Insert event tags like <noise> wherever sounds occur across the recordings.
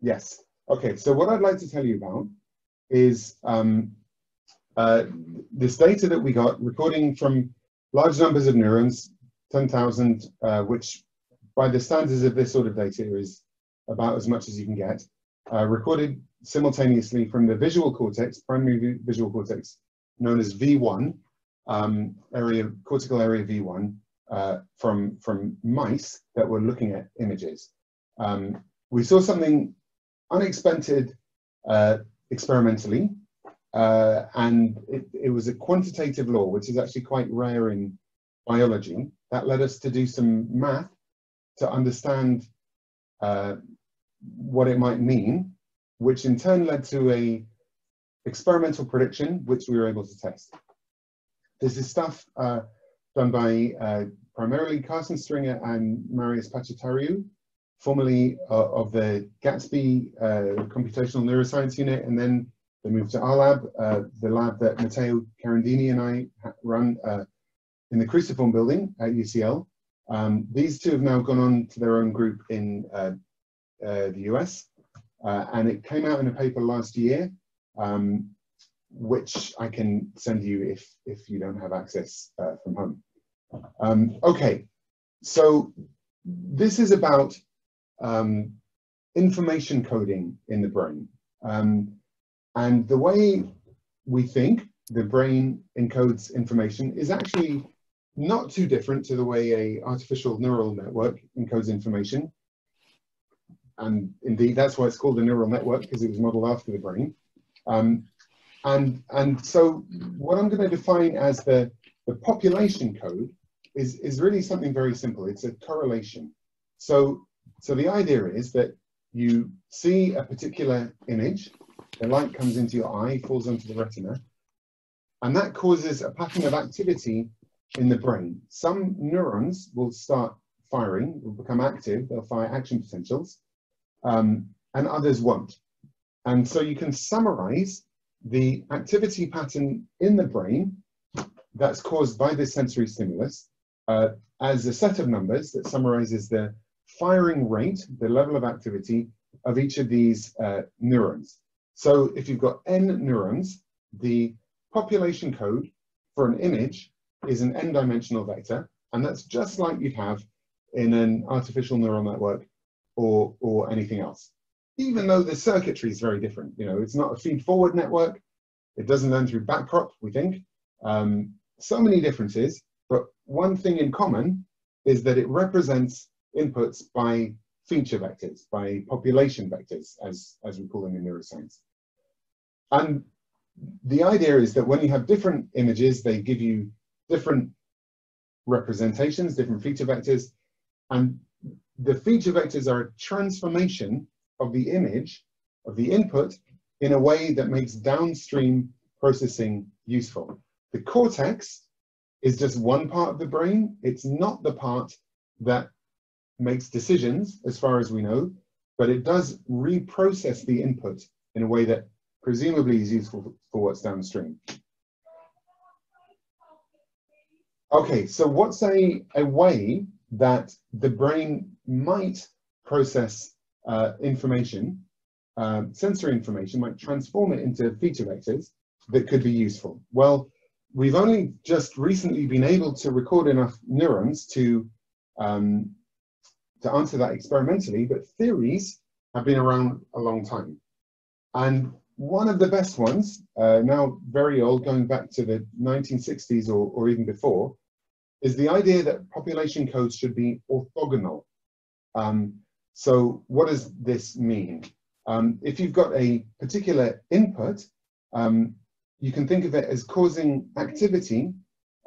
Yes. Okay, so what I'd like to tell you about is um, uh, this data that we got recording from large numbers of neurons, 10,000, uh, which by the standards of this sort of data is about as much as you can get, uh, recorded simultaneously from the visual cortex, primary visual cortex, known as V1, um, area, cortical area V1, uh, from, from mice that were looking at images. Um, we saw something unexpected uh, experimentally, uh, and it, it, was a quantitative law, which is actually quite rare in biology. That led us to do some math to understand uh, what it might mean, which in turn led to a experimental prediction, which we were able to test. This is stuff uh, done by uh, primarily Carson Stringer and Marius Pachitariu, formerly uh, of the Gatsby uh, Computational Neuroscience Unit, and then they moved to our lab, uh, the lab that Matteo Carandini and I run uh, in the Cruciform building at UCL. Um, these two have now gone on to their own group in uh, uh, the US, and it came out in a paper last year, um, which I can send you if, if you don't have access from home. Um, okay, so this is about um, information coding in the brain. Um, and the way we think the brain encodes information is actually not too different to the way a artificial neural network encodes information. And indeed, that's why it's called a neural network, because it was modeled after the brain. Um, and, and so what I'm going to define as the, the population code is, is really something very simple. It's a correlation. So so the idea is that you see a particular image, the light comes into your eye, falls onto the retina, and that causes a pattern of activity in the brain. Some neurons will start firing, will become active, they'll fire action potentials, um, and others won't. And so you can summarize the activity pattern in the brain that's caused by this sensory stimulus uh, as a set of numbers that summarizes the firing rate, the level of activity of each of these uh, neurons. So if you've got n neurons, the population code for an image is an n-dimensional vector, and that's just like you'd have in an artificial neural network or, or anything else. Even though the circuitry is very different, you know, it's not a feed-forward network, it doesn't learn through backprop, we think. Um, so many differences, but one thing in common is that it represents inputs by feature vectors, by population vectors, as, as we call them in neuroscience. And the idea is that when you have different images, they give you different representations, different feature vectors, and the feature vectors are a transformation of the image, of the input, in a way that makes downstream processing useful. The cortex is just one part of the brain. It's not the part that makes decisions, as far as we know, but it does reprocess the input in a way that presumably is useful for what's downstream. Okay, so what's a, a way that the brain might process uh, information, uh, sensory information, might transform it into feature vectors that could be useful? Well, we've only just recently been able to record enough neurons to um, to answer that experimentally, but theories have been around a long time. And one of the best ones, uh, now very old, going back to the 1960s or, or even before, is the idea that population codes should be orthogonal. Um, so what does this mean? Um, if you've got a particular input, um, you can think of it as causing activity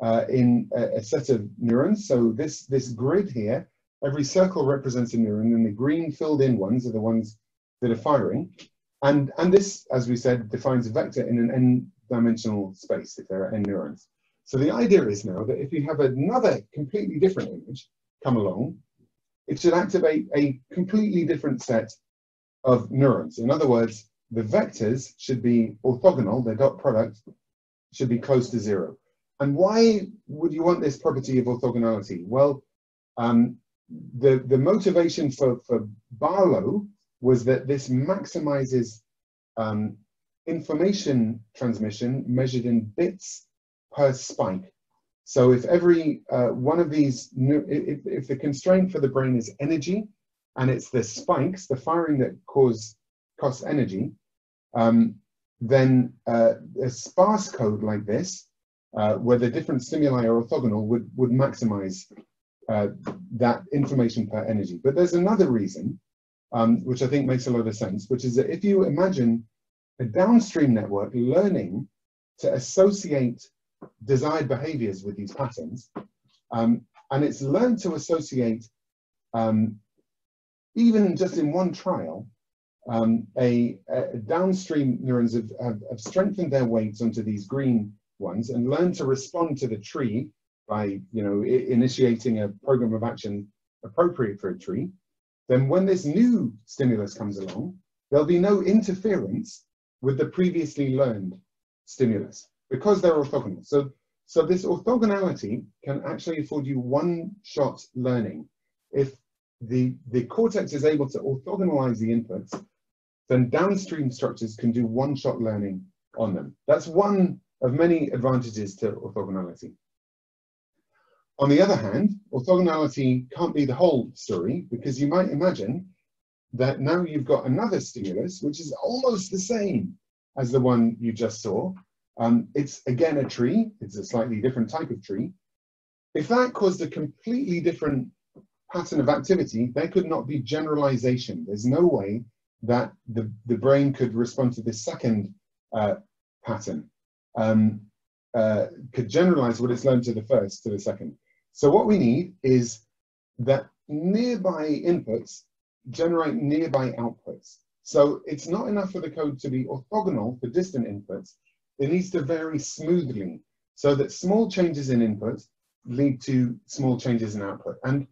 uh, in a, a, set of neurons. So this, this grid here Every circle represents a neuron, and the green filled in ones are the ones that are firing. And, and this, as we said, defines a vector in an n-dimensional space if there are n neurons. So the idea is now that if you have another completely different image come along, it should activate a completely different set of neurons. In other words, the vectors should be orthogonal, their dot product should be close to zero. And why would you want this property of orthogonality? Well, um, the, the motivation for, for Barlow was that this maximizes um, information transmission measured in bits per spike. So if every uh, one of these, if, if the constraint for the brain is energy, and it's the spikes, the firing that cause costs energy, um, then uh, a sparse code like this, uh, where the different stimuli are orthogonal, would, would maximize uh, that information per energy. But there's another reason, um, which I think makes a lot of sense, which is that if you imagine a downstream network learning to associate desired behaviors with these patterns, um, and it's learned to associate, um, even just in one trial, um, a, a, downstream neurons have, have, have, strengthened their weights onto these green ones and learned to respond to the tree by you know initiating a program of action appropriate for a tree, then when this new stimulus comes along, there'll be no interference with the previously learned stimulus because they're orthogonal. So, so this orthogonality can actually afford you one-shot learning. If the, the cortex is able to orthogonalize the inputs, then downstream structures can do one-shot learning on them. That's one of many advantages to orthogonality. On the other hand, orthogonality can't be the whole story because you might imagine that now you've got another stimulus, which is almost the same as the one you just saw. Um, it's again a tree, it's a slightly different type of tree. If that caused a completely different pattern of activity, there could not be generalization. There's no way that the, the brain could respond to this second uh, pattern, um, uh, could generalize what it's learned to the first to the second. So what we need is that nearby inputs generate nearby outputs. So it's not enough for the code to be orthogonal for distant inputs. It needs to vary smoothly so that small changes in input lead to small changes in output. And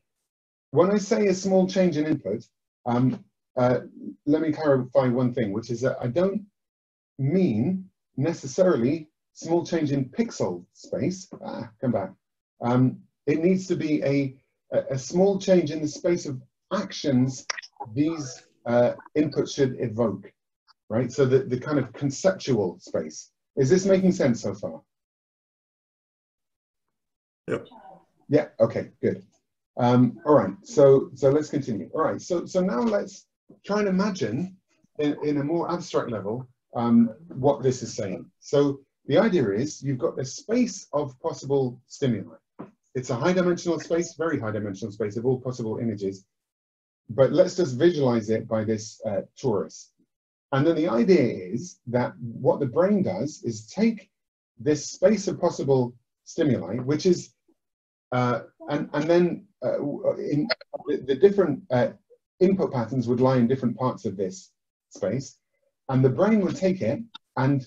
when I say a small change in input, um, uh, let me clarify one thing, which is that I don't mean necessarily small change in pixel space. Ah, come back. Um, it needs to be a, a small change in the space of actions these uh, inputs should evoke, right? So the, the kind of conceptual space. Is this making sense so far? Yep. Yeah, okay, good. Um, all right, so so let's continue. All right, so so now let's try and imagine in, in a more abstract level um, what this is saying. So the idea is you've got a space of possible stimuli. It's a high dimensional space, very high dimensional space of all possible images. But let's just visualize it by this uh, torus. And then the idea is that what the brain does is take this space of possible stimuli, which is, uh, and, and then uh, in the, the different uh, input patterns would lie in different parts of this space. And the brain would take it and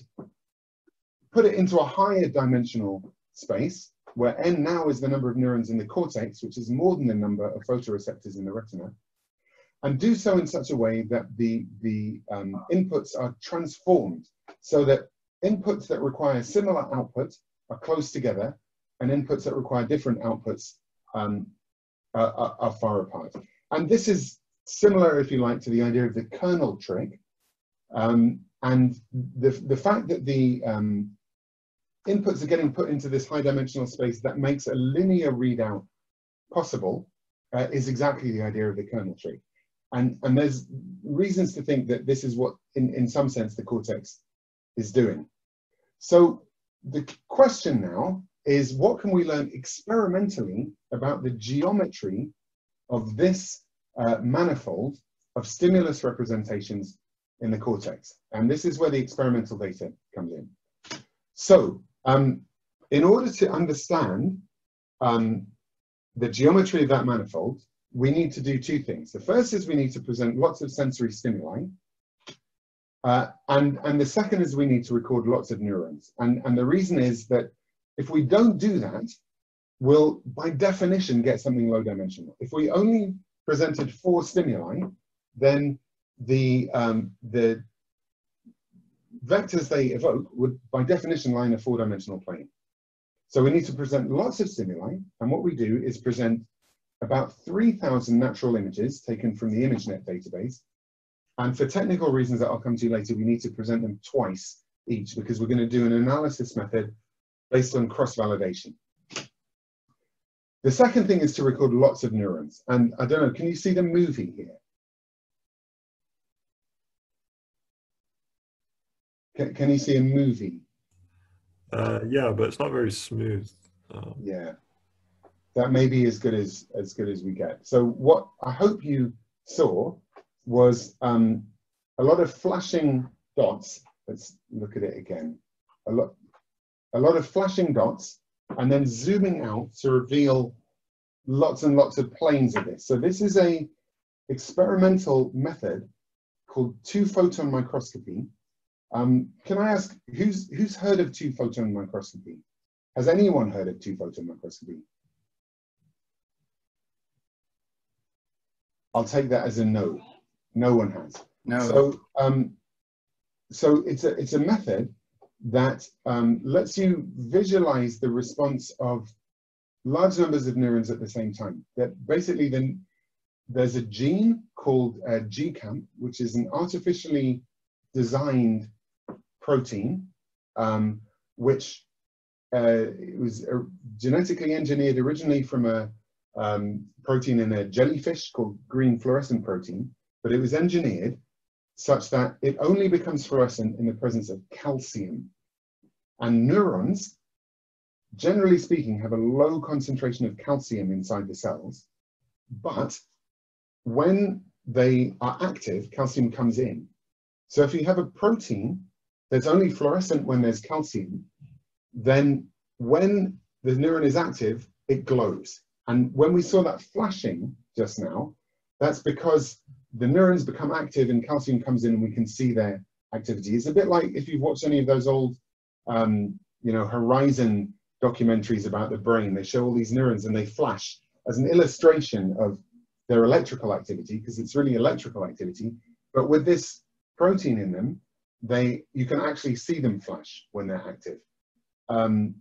put it into a higher dimensional space where n now is the number of neurons in the cortex, which is more than the number of photoreceptors in the retina and do so in such a way that the, the um, inputs are transformed so that inputs that require similar output are close together and inputs that require different outputs um, are, are, are, far apart. And this is similar, if you like, to the idea of the kernel trick. Um, and the, the fact that the um, inputs are getting put into this high dimensional space that makes a linear readout possible uh, is exactly the idea of the kernel trick. And, and there's reasons to think that this is what, in, in some sense, the cortex is doing. So the question now is what can we learn experimentally about the geometry of this uh, manifold of stimulus representations in the cortex? And this is where the experimental data comes in. So um, in order to understand um, the geometry of that manifold, we need to do two things. The first is we need to present lots of sensory stimuli. Uh, and, and the second is we need to record lots of neurons. And, and the reason is that if we don't do that, we'll by definition get something low dimensional. If we only presented four stimuli, then the, um, the vectors they evoke would by definition lie in a four dimensional plane. So we need to present lots of stimuli. And what we do is present about 3,000 natural images taken from the ImageNet database And for technical reasons that I'll come to later, we need to present them twice each because we're going to do an analysis method based on cross-validation. The second thing is to record lots of neurons. And I don't know, can you see the movie here? Can, can you see a movie? Uh, yeah, but it's not very smooth. Um, yeah, that may be as good as as good as we get. So what I hope you saw was um, a lot of flashing dots. Let's look at it again. A lot, a lot of flashing dots, and then zooming out to reveal lots and lots of planes of this. So this is a experimental method called two photon microscopy. Um, can I ask who's who's heard of two photon microscopy? Has anyone heard of two photon microscopy? I'll take that as a no. No one has. No. So, um, so it's a it's a method that um, lets you visualize the response of large numbers of neurons at the same time. That basically then there's a gene called uh, GCAMP, which is an artificially designed protein, um, which uh, was uh, genetically engineered originally from a um, protein in a jellyfish called green fluorescent protein, but it was engineered such that it only becomes fluorescent in the presence of calcium. And neurons, generally speaking, have a low concentration of calcium inside the cells, but when they are active, calcium comes in. So if you have a protein that's only fluorescent when there's calcium, then when the neuron is active, it glows. And when we saw that flashing just now, that's because the neurons become active and calcium comes in and we can see their activity. It's a bit like if you've watched any of those old, um, you know, Horizon documentaries about the brain. They show all these neurons and they flash as an illustration of their electrical activity because it's really electrical activity. But with this protein in them, they you can actually see them flash when they're active. Um,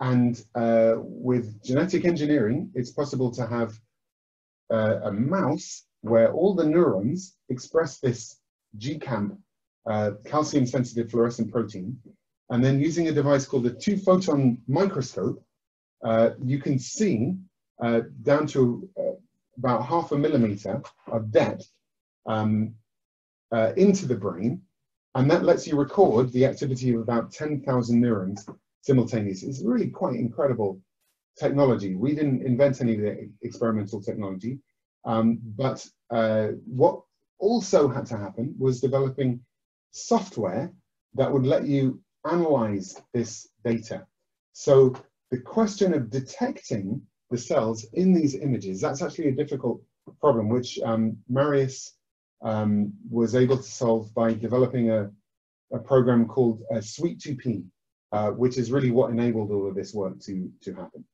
and uh, with genetic engineering, it's possible to have uh, a mouse where all the neurons express this GCAMP, uh, calcium sensitive fluorescent protein. And then using a device called the two photon microscope, uh, you can see uh, down to uh, about half a millimeter of depth um, into the brain and that lets you record the activity of about 10,000 neurons simultaneously. It's really quite incredible technology. We didn't invent any of the experimental technology, um, but uh, what also had to happen was developing software that would let you analyze this data. So the question of detecting the cells in these images, that's actually a difficult problem, which um, Marius um, was able to solve by developing a, a program called uh, Suite2P, uh, which is really what enabled all of this work to, to happen.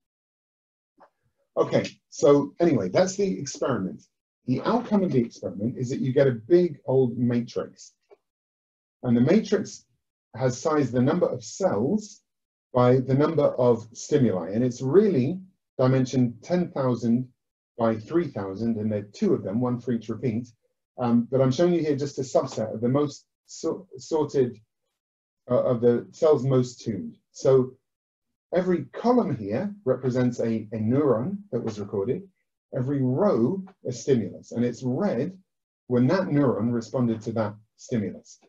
Okay, so anyway, that's the experiment. The outcome of the experiment is that you get a big old matrix. And the matrix has sized the number of cells by the number of stimuli. And it's really dimension 10,000 by 3,000, and there are two of them, one for each repeat. Um, but I'm showing you here just a subset of the most so sorted, uh, of the cells most tuned. So every column here represents a, a neuron that was recorded. Every row a stimulus, and it's red when that neuron responded to that stimulus.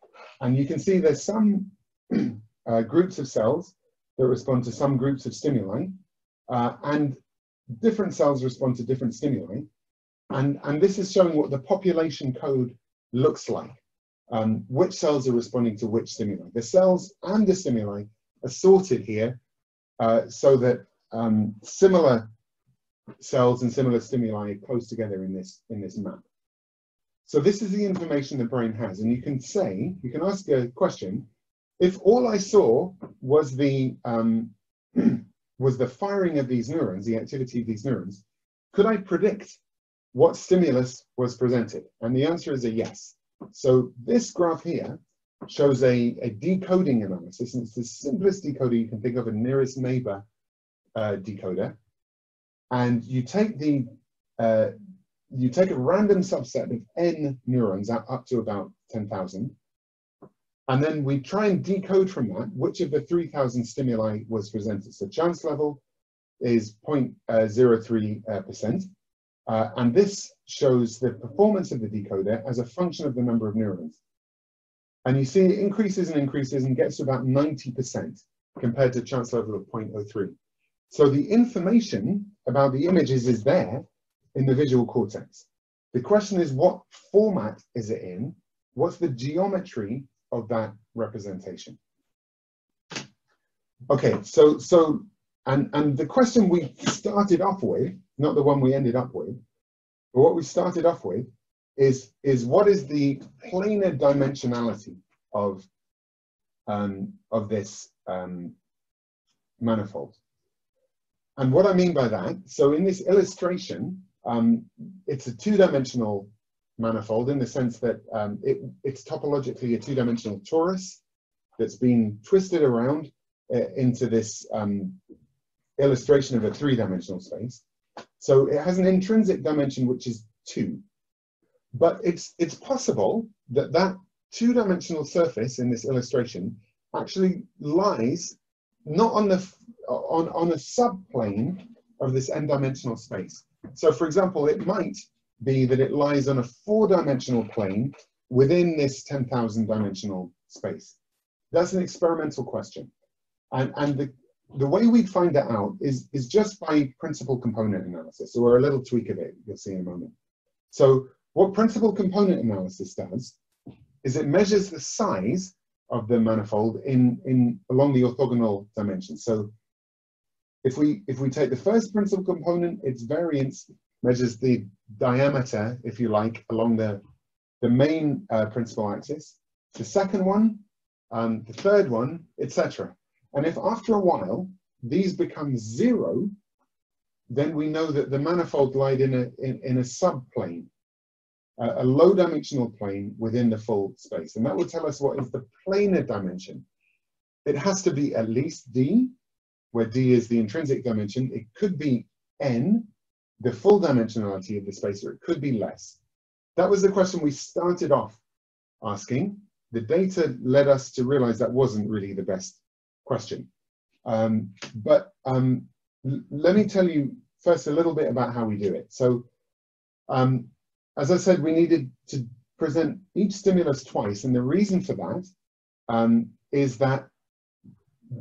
And you can see there's some <clears throat> uh, groups of cells that respond to some groups of stimuli, uh, and different cells respond to different stimuli. And, and this is showing what the population code looks like, um, which cells are responding to which stimuli. The cells and the stimuli are sorted here uh, so that um, similar cells and similar stimuli are close together in this, in this map. So this is the information the brain has. And you can say, you can ask a question, if all I saw was the, um, <clears throat> was the firing of these neurons, the activity of these neurons, could I predict what stimulus was presented? And the answer is a yes. So this graph here shows a, a decoding analysis, and it's the simplest decoder you can think of, a nearest neighbor uh, decoder. And you take the uh, you take a random subset of n neurons up, up to about 10,000, and then we try and decode from that which of the 3,000 stimuli was presented. So chance level is 0.03%. Uh, and this shows the performance of the decoder as a function of the number of neurons. And you see it increases and increases and gets to about 90% compared to chance level of 0.03. So the information about the images is there in the visual cortex. The question is what format is it in? What's the geometry of that representation. Okay, so so and and the question we started off with, not the one we ended up with, but what we started off with is is what is the planar dimensionality of um, of this um, manifold? And what I mean by that, so in this illustration, um, it's a two-dimensional manifold in the sense that um, it, it's topologically a two-dimensional torus that's been twisted around uh, into this um, illustration of a three-dimensional space. So it has an intrinsic dimension which is two. But it's, it's possible that that two-dimensional surface in this illustration actually lies not on the on, on a subplane of this n-dimensional space. So for example, it might be that it lies on a four-dimensional plane within this 10,000 dimensional space? That's an experimental question. And, and the, the way we find that out is, is just by principal component analysis, so or a little tweak of it, you'll see in a moment. So what principal component analysis does is it measures the size of the manifold in, in along the orthogonal dimensions. So if we if we take the first principal component, its variance measures the diameter, if you like, along the, the main uh, principal axis, the second one, um, the third one, etc. And if after a while these become zero, then we know that the manifold lied in a, in, in a subplane, uh, a low dimensional plane within the full space. And that will tell us what is the planar dimension. It has to be at least d, where d is the intrinsic dimension. It could be n, the full dimensionality of the space, or it could be less. That was the question we started off asking. The data led us to realize that wasn't really the best question. Um, but um, let me tell you first a little bit about how we do it. So um, as I said, we needed to present each stimulus twice. And the reason for that um, is that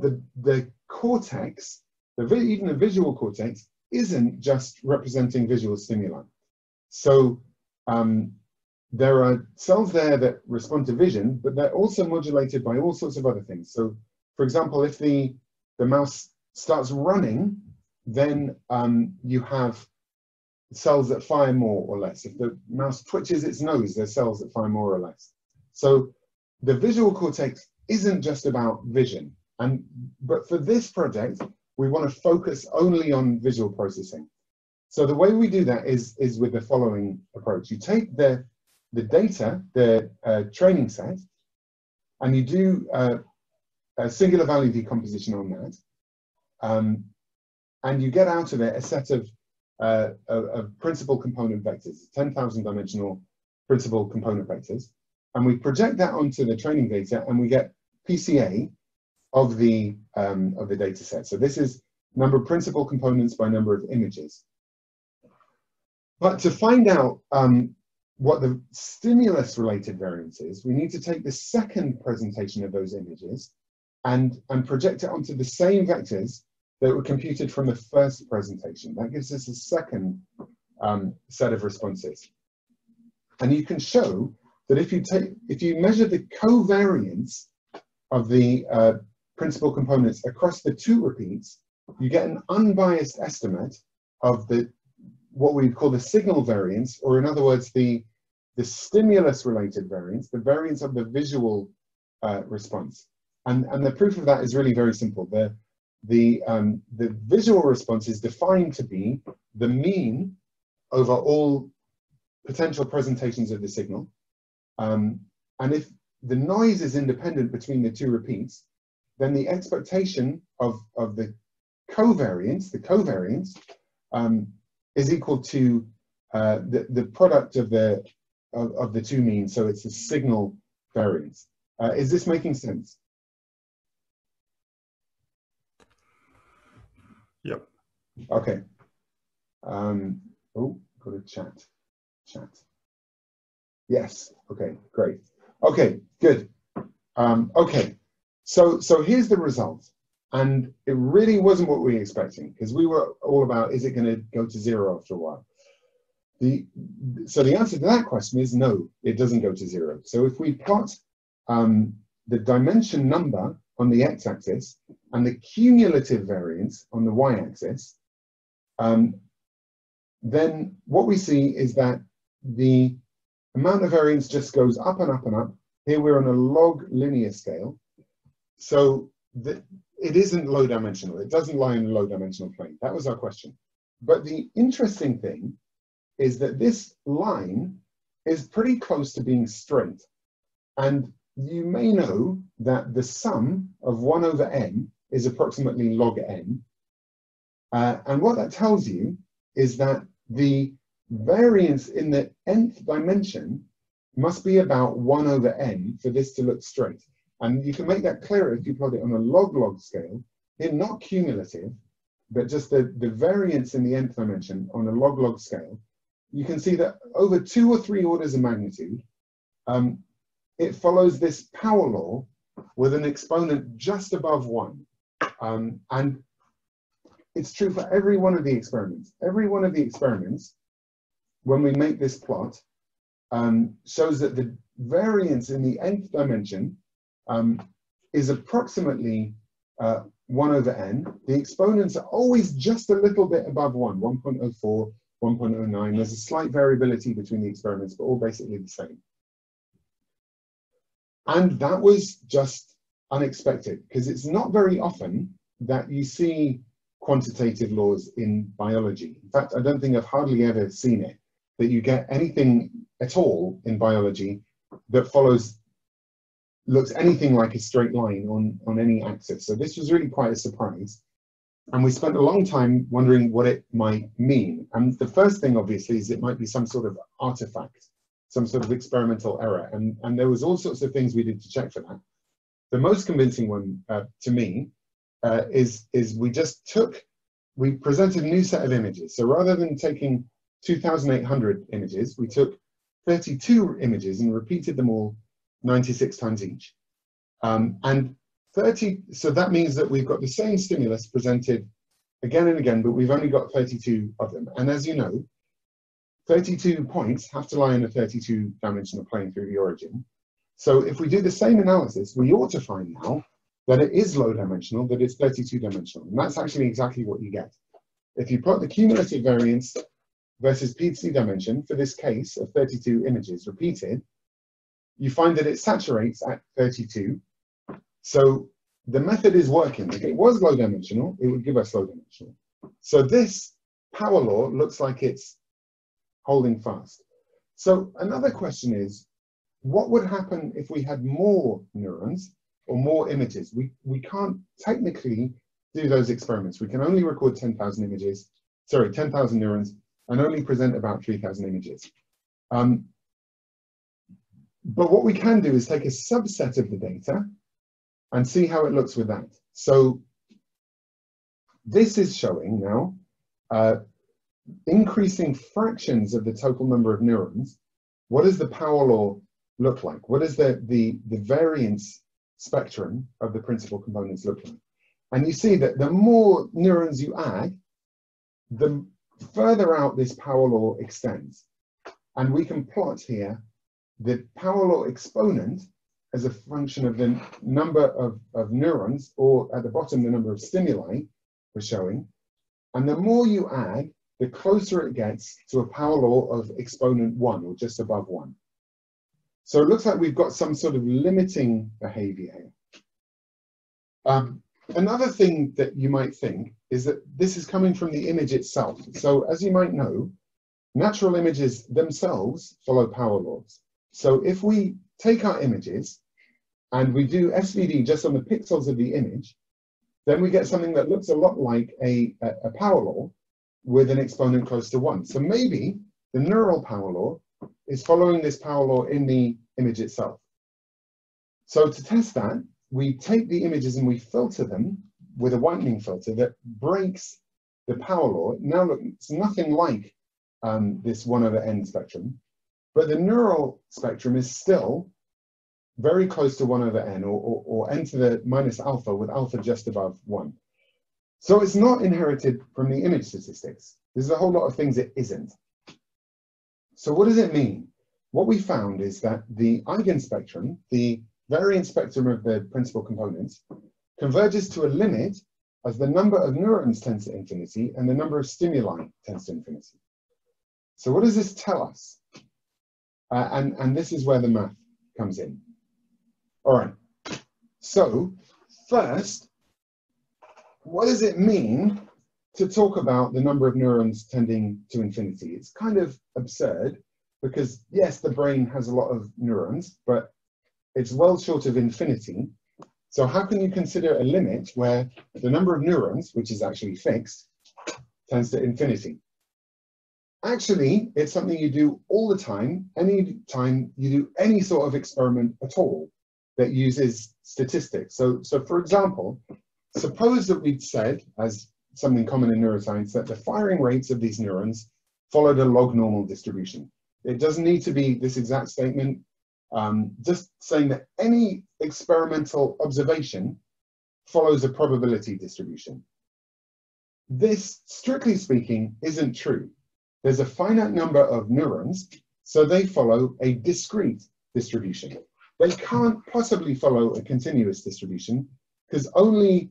the, the cortex, the, even the visual cortex, isn't just representing visual stimuli. So um, there are cells there that respond to vision, but they're also modulated by all sorts of other things. So for example, if the, the mouse starts running, then um, you have cells that fire more or less. If the mouse twitches its nose, there's cells that fire more or less. So the visual cortex isn't just about vision. And but for this project, we want to focus only on visual processing. So the way we do that is, is with the following approach. You take the, the data, the uh, training set, and you do uh, a singular value decomposition on that. Um, and you get out of it a set of, uh, principal component vectors, 10,000 dimensional principal component vectors. And we project that onto the training data and we get PCA, of the, um, of the data set. So this is number of principal components by number of images. But to find out um, what the stimulus related variance is, we need to take the second presentation of those images and, and project it onto the same vectors that were computed from the first presentation. That gives us a second um, set of responses. And you can show that if you take, if you measure the covariance of the uh, principal components across the two repeats, you get an unbiased estimate of the what we call the signal variance, or in other words, the, the stimulus-related variance, the variance of the visual uh, response. And, and the proof of that is really very simple. The, the, um, the visual response is defined to be the mean over all potential presentations of the signal. Um, and if the noise is independent between the two repeats, then the expectation of, of the covariance, the covariance, um, is equal to uh, the, the product of the, of, of the two means, so it's a signal variance. Uh, is this making sense? Yep. Okay. Um, oh, got a chat. Chat. Yes. Okay. Great. Okay. Good. Um, okay. So so here's the result, and it really wasn't what we were expecting because we were all about is it going to go to zero after a while. The so the answer to that question is no. It doesn't go to zero. So if we plot um, the dimension number on the x-axis and the cumulative variance on the y-axis, um, then what we see is that the amount of variance just goes up and up and up. Here we're on a log linear scale. So the, it isn't low dimensional. It doesn't lie in a low dimensional plane. That was our question. But the interesting thing is that this line is pretty close to being straight. And you may know that the sum of 1 over n is approximately log n. Uh, and what that tells you is that the variance in the nth dimension must be about 1 over n for this to look straight. And you can make that clearer if you plot it on a log-log scale, here not cumulative, but just the, the variance in the nth dimension on a log-log scale. You can see that over two or three orders of magnitude, um, it follows this power law with an exponent just above one. Um, and it's true for every one of the experiments. Every one of the experiments, when we make this plot, um, shows that the variance in the nth dimension um, is approximately uh, 1 over n. The exponents are always just a little bit above 1, 1.04, 1.09. There's a slight variability between the experiments, but all basically the same. And that was just unexpected because it's not very often that you see quantitative laws in biology. In fact, I don't think I've hardly ever seen it, that you get anything at all in biology that follows, looks anything like a straight line on, on any axis. So this was really quite a surprise. And we spent a long time wondering what it might mean. And the first thing, obviously, is it might be some sort of artifact some sort of experimental error. And, and there was all sorts of things we did to check for that. The most convincing one uh, to me uh, is, is we just took, we presented a new set of images. So rather than taking 2,800 images, we took 32 images and repeated them all 96 times each. Um, and 30, so that means that we've got the same stimulus presented again and again, but we've only got 32 of them. And as you know, 32 points have to lie in a 32 dimensional plane through the origin. So if we do the same analysis, we ought to find now that it is low dimensional, that it's 32 dimensional. And that's actually exactly what you get. If you put the cumulative variance versus p-c dimension for this case of 32 images repeated, you find that it saturates at 32. So the method is working. If it was low dimensional, it would give us low dimensional. So this power law looks like it's holding fast. So another question is, what would happen if we had more neurons or more images? We, we can't technically do those experiments. We can only record 10,000 images, sorry, 10,000 neurons, and only present about 3,000 images. Um, but what we can do is take a subset of the data and see how it looks with that. So this is showing now uh, increasing fractions of the total number of neurons, what does the power law look like? What does the, the, the variance spectrum of the principal components look like? And you see that the more neurons you add, the further out this power law extends. And we can plot here the power law exponent as a function of the number of, of neurons, or at the bottom, the number of stimuli we're showing. And the more you add, the closer it gets to a power law of exponent one or just above one. So it looks like we've got some sort of limiting behavior here. Um, another thing that you might think is that this is coming from the image itself. So as you might know, natural images themselves follow power laws. So if we take our images and we do SVD just on the pixels of the image, then we get something that looks a lot like a, a, a power law, with an exponent close to one. So maybe the neural power law is following this power law in the image itself. So to test that, we take the images and we filter them with a whitening filter that breaks the power law. Now look, it's nothing like um, this 1 over n spectrum, but the neural spectrum is still very close to 1 over n, or, or, or n to the minus alpha, with alpha just above 1. So it's not inherited from the image statistics. There's a whole lot of things it isn't. So what does it mean? What we found is that the eigenspectrum, the variance spectrum of the principal components, converges to a limit as the number of neurons tends to infinity and the number of stimuli tends to infinity. So what does this tell us? Uh, and, and this is where the math comes in. All right. So first, what does it mean to talk about the number of neurons tending to infinity? It's kind of absurd because yes, the brain has a lot of neurons, but it's well short of infinity. So how can you consider a limit where the number of neurons, which is actually fixed, tends to infinity? Actually, it's something you do all the time, any time you do any sort of experiment at all that uses statistics. So, so for example, suppose that we'd said, as something common in neuroscience, that the firing rates of these neurons followed a log normal distribution. It doesn't need to be this exact statement, um, just saying that any experimental observation follows a probability distribution. This, strictly speaking, isn't true. There's a finite number of neurons, so they follow a discrete distribution. They can't possibly follow a continuous distribution because only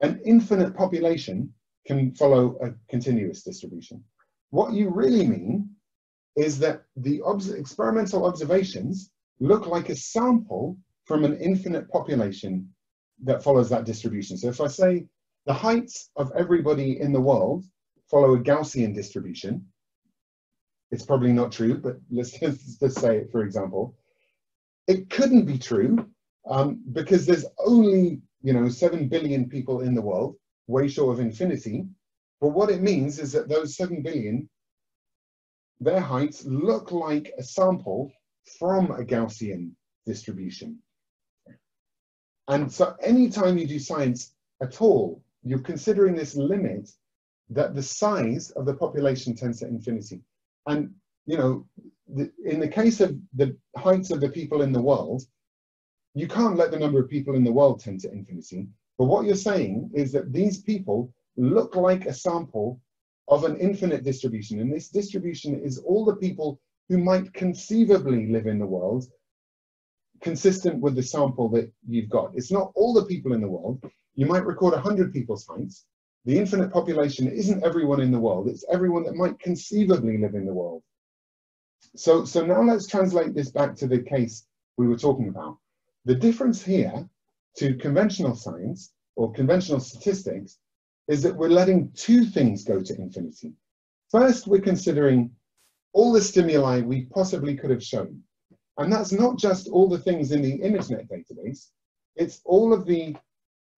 an infinite population can follow a continuous distribution. What you really mean is that the obs experimental observations look like a sample from an infinite population that follows that distribution. So if I say the heights of everybody in the world follow a Gaussian distribution, it's probably not true, but let's <laughs> just, say it for example. It couldn't be true um, because there's only, you know, 7 billion people in the world, way short of infinity. But what it means is that those 7 billion, their heights look like a sample from a Gaussian distribution. And so anytime you do science at all, you're considering this limit that the size of the population tends to infinity. And, you know, the, in the case of the heights of the people in the world, you can't let the number of people in the world tend to infinity. But what you're saying is that these people look like a sample of an infinite distribution. And this distribution is all the people who might conceivably live in the world consistent with the sample that you've got. It's not all the people in the world. You might record 100 people's heights. The infinite population isn't everyone in the world. It's everyone that might conceivably live in the world. So, so now let's translate this back to the case we were talking about. The difference here to conventional science or conventional statistics is that we're letting two things go to infinity. First, we're considering all the stimuli we possibly could have shown. And that's not just all the things in the ImageNet database, it's all of the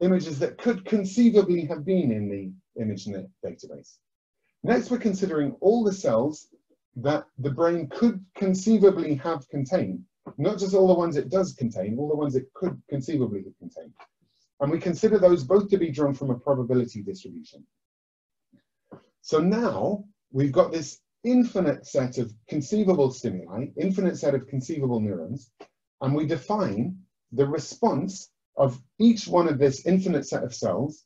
images that could conceivably have been in the ImageNet database. Next, we're considering all the cells that the brain could conceivably have contained, not just all the ones it does contain, all the ones it could conceivably have contained. And we consider those both to be drawn from a probability distribution. So now we've got this infinite set of conceivable stimuli, infinite set of conceivable neurons, and we define the response of each one of this infinite set of cells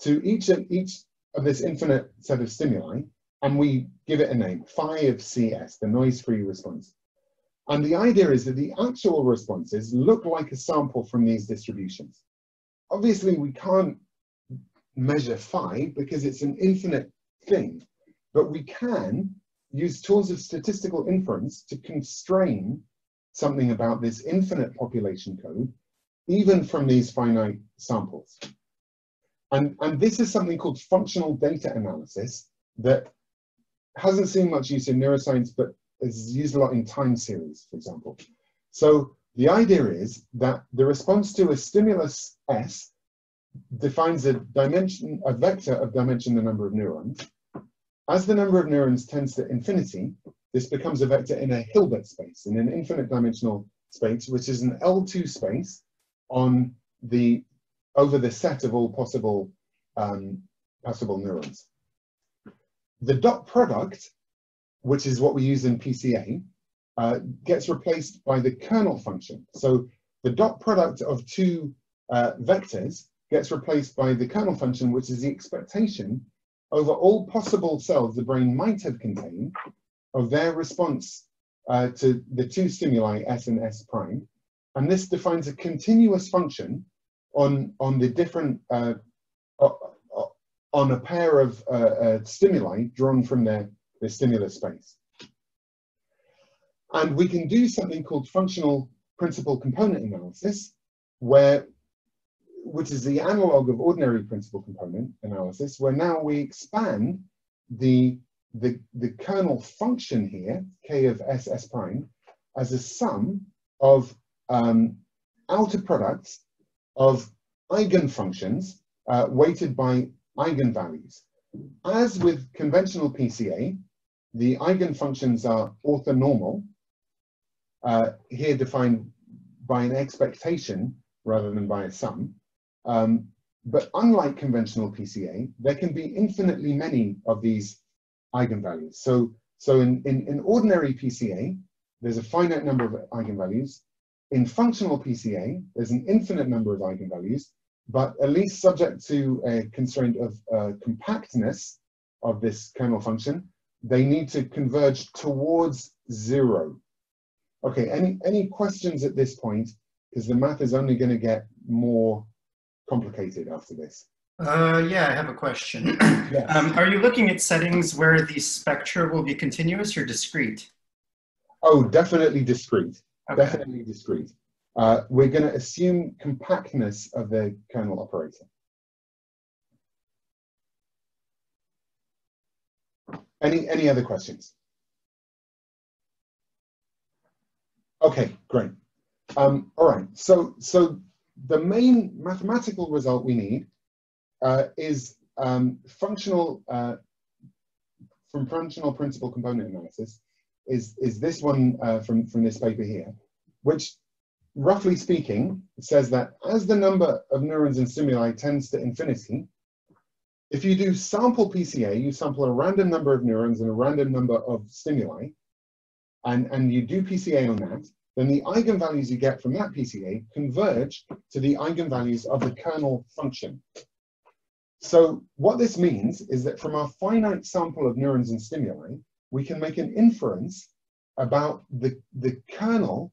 to each of, each of this infinite set of stimuli, and we give it a name, phi of CS, the noise-free response. And the idea is that the actual responses look like a sample from these distributions. Obviously, we can't measure phi because it's an infinite thing, but we can use tools of statistical inference to constrain something about this infinite population code, even from these finite samples. And, and this is something called functional data analysis that hasn't seen much use in neuroscience, but is used a lot in time series, for example. So the idea is that the response to a stimulus S defines a dimension, a vector of dimension the number of neurons, as the number of neurons tends to infinity, this becomes a vector in a Hilbert space, in an infinite dimensional space, which is an L2 space on the over the set of all possible um, possible neurons. The dot product, which is what we use in PCA, uh, gets replaced by the kernel function. So the dot product of two uh, vectors gets replaced by the kernel function, which is the expectation over all possible cells the brain might have contained of their response uh, to the two stimuli, S and S prime. And this defines a continuous function on, on the different, uh, on a pair of uh, uh, stimuli drawn from their, their stimulus space. And we can do something called functional principal component analysis, where which is the analog of ordinary principal component analysis, where now we expand the, the, the kernel function here, k of s, s prime, as a sum of um, outer products of eigenfunctions uh, weighted by eigenvalues. As with conventional PCA, the eigenfunctions are orthonormal, uh, here defined by an expectation rather than by a sum. Um, but unlike conventional PCA, there can be infinitely many of these eigenvalues. So, so in, in, in ordinary PCA, there's a finite number of eigenvalues. In functional PCA, there's an infinite number of eigenvalues, but at least subject to a constraint of uh, compactness of this kernel function, they need to converge towards zero. Okay, any, any questions at this point? Because the math is only going to get more complicated after this. Uh, yeah, I have a question. <clears throat> Yes. Um, are you looking at settings where the spectra will be continuous or discrete? Oh, definitely discrete. Okay. Definitely discrete. Uh, we're going to assume compactness of the kernel operator. Any, any other questions? Okay, great. Um, all right, so, so the main mathematical result we need uh, is um, functional, uh, from functional principal component analysis, is, is this one uh, from, from this paper here, which roughly speaking says that as the number of neurons in stimuli tends to infinity, if you do sample PCA, you sample a random number of neurons and a random number of stimuli, and, and you do PCA on that, then the eigenvalues you get from that PCA converge to the eigenvalues of the kernel function. So what this means is that from our finite sample of neurons and stimuli, we can make an inference about the, the kernel,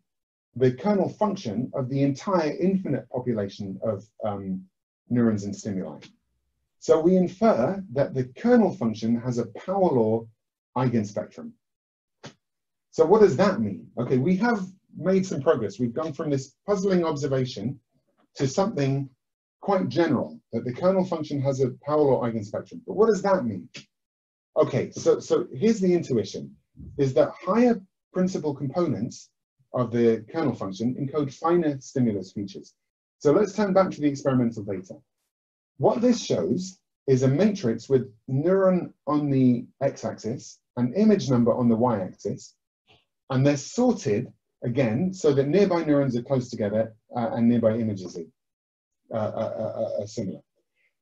the kernel function of the entire infinite population of um, neurons and stimuli. So we infer that the kernel function has a power law eigenspectrum. So what does that mean? Okay, we have made some progress. We've gone from this puzzling observation to something quite general, that the kernel function has a power law eigenspectrum. But what does that mean? Okay, so, so here's the intuition, is that higher principal components of the kernel function encode finer stimulus features. So let's turn back to the experimental data. What this shows is a matrix with neuron on the x-axis and image number on the y-axis, and they're sorted again, so that nearby neurons are close together uh, and nearby images are, uh, uh, uh, are, similar.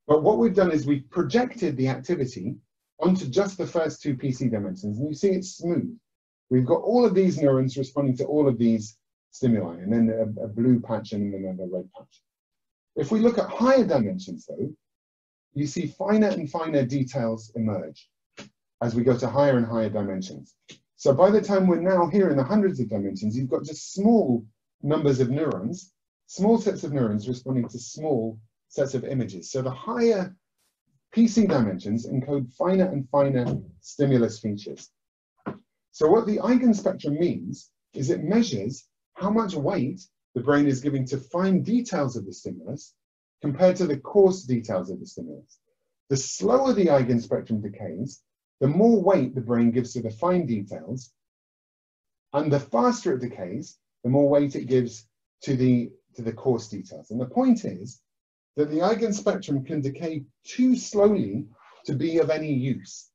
But what we've done is we've projected the activity onto just the first two PC dimensions, and you see it's smooth. We've got all of these neurons responding to all of these stimuli, and then a, a blue patch and then a red patch. If we look at higher dimensions, though, you see finer and finer details emerge as we go to higher and higher dimensions. So by the time we're now here in the hundreds of dimensions, you've got just small numbers of neurons, small sets of neurons responding to small sets of images. So the higher PC dimensions encode finer and finer stimulus features. So what the eigenspectrum means is it measures how much weight the brain is giving to fine details of the stimulus compared to the coarse details of the stimulus. The slower the eigenspectrum decays, the more weight the brain gives to the fine details, and the faster it decays, the more weight it gives to the, to the coarse details. And the point is that the eigenspectrum can decay too slowly to be of any use.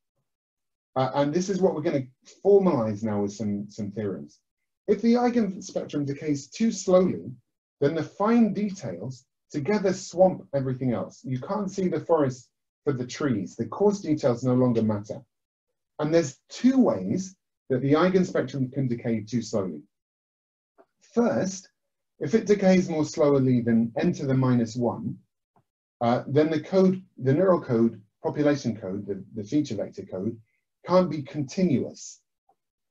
Uh, and this is what we're going to formalize now with some, some theorems. If the eigen spectrum decays too slowly, then the fine details together swamp everything else. You can't see the forest for the trees. The coarse details no longer matter. And there's two ways that the eigen spectrum can decay too slowly. First, if it decays more slowly than n to the minus one, uh, then the code, the neural code, population code, the, the feature vector code, can't be continuous.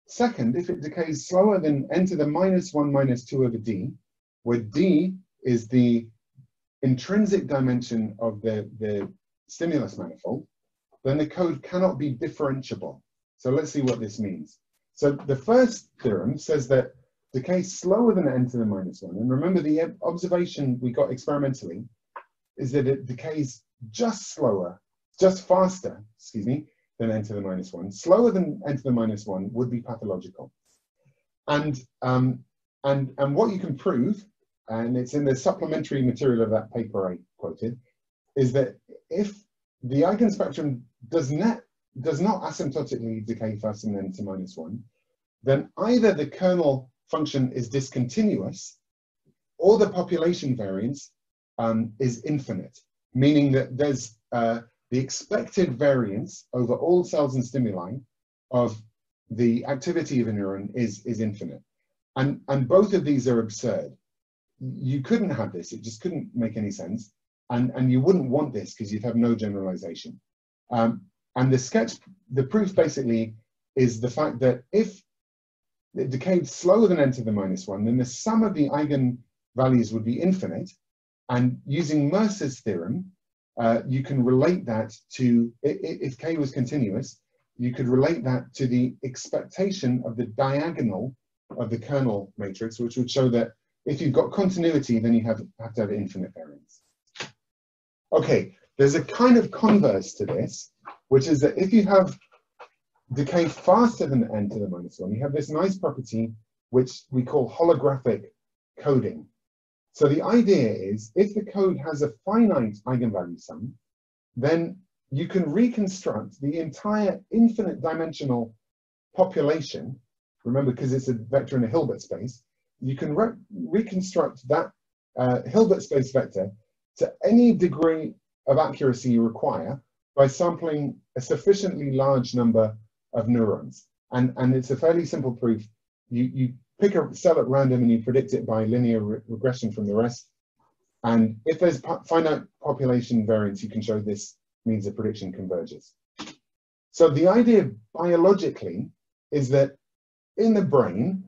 Second, if it decays slower than n to the minus 1 minus 2 over d, where d is the intrinsic dimension of the, the stimulus manifold, then the code cannot be differentiable. So let's see what this means. So the first theorem says that decay slower than n to the minus 1. And remember the observation we got experimentally is that it decays just slower, just faster, excuse me, than n to the minus 1. Slower than n to the minus 1 would be pathological. And, um, and, and what you can prove, and it's in the supplementary material of that paper I quoted, is that if the eigenspectrum does not, does not asymptotically decay faster than n to minus 1, then either the kernel function is discontinuous or the population variance um, is infinite, meaning that there's uh, the expected variance over all cells and stimuli of the activity of a neuron is, is infinite. And, and both of these are absurd. You couldn't have this, it just couldn't make any sense. And, and you wouldn't want this because you'd have no generalization. Um, and the sketch, the proof basically is the fact that if it decayed slower than n to the minus one, then the sum of the eigenvalues would be infinite. And using Mercer's theorem, uh, you can relate that to, if k was continuous, you could relate that to the expectation of the diagonal of the kernel matrix, which would show that if you've got continuity, then you have, have to have infinite variance. Okay, there's a kind of converse to this, which is that if you have decay faster than n to the minus one, you have this nice property which we call holographic coding. So the idea is if the code has a finite eigenvalue sum, then you can reconstruct the entire infinite dimensional population. Remember, because it's a vector in a Hilbert space, you can re reconstruct that uh, Hilbert space vector to any degree of accuracy you require by sampling a sufficiently large number of neurons. And, and it's a fairly simple proof. You, you pick a cell at random and you predict it by linear re regression from the rest. And if there's finite population variance, you can show this means the prediction converges. So the idea biologically is that in the brain,